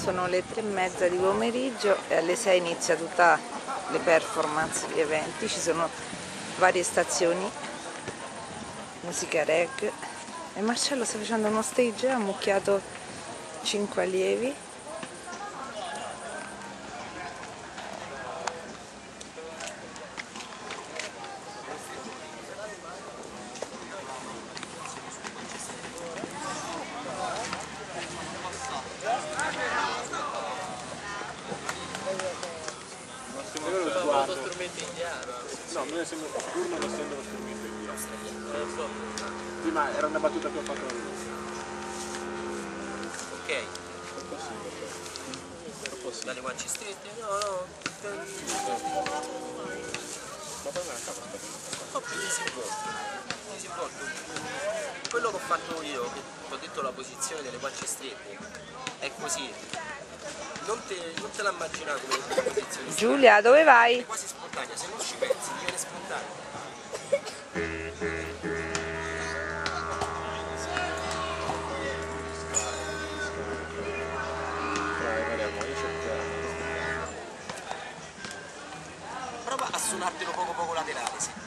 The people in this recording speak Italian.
Sono le tre e mezza di pomeriggio e alle 6 inizia tutta le performance, gli eventi. Ci sono varie stazioni, musica reg. E Marcello sta facendo uno stage, ha ammucchiato 5 allievi. Sembra lo sguardo. No, non sembra pur non essendo lo strumento indiano. Sì, ma era una battuta che ho fatto. Ok, dalle guance strette? No, no, Ma poi me la cavo po' più disinvolto. disinvolto. Quello che ho fatto io, che ho detto la posizione delle guance strette, è così. Non te, non te la immaginare come posizione Giulia, dove vai? è quasi spontanea, se non ci pensi, viene spontanea. Prova a suonartelo poco poco laterale se.